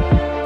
Bye.